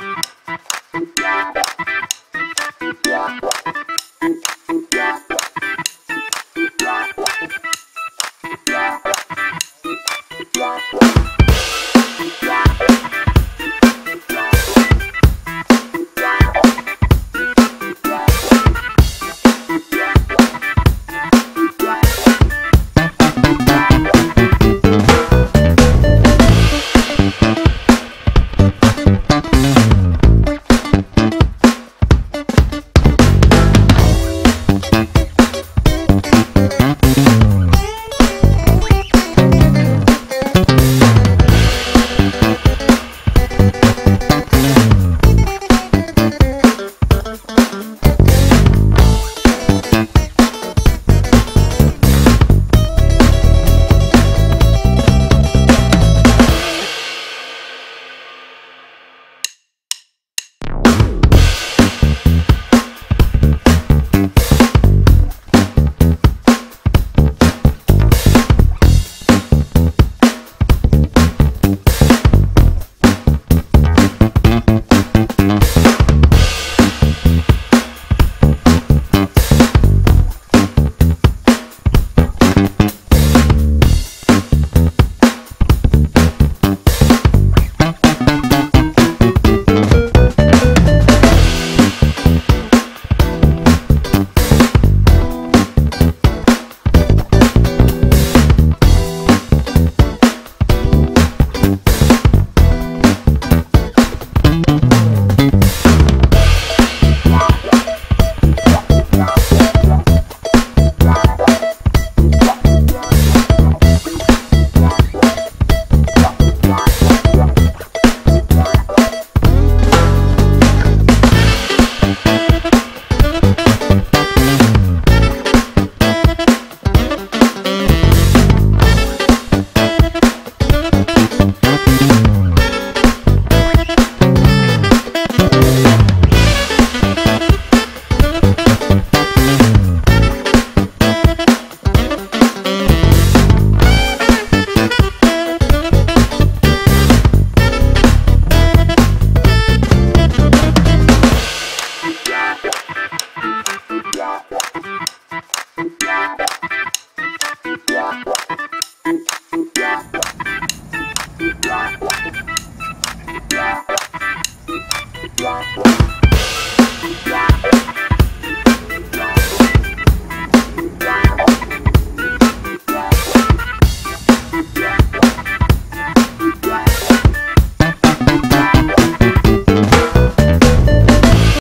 you Wow.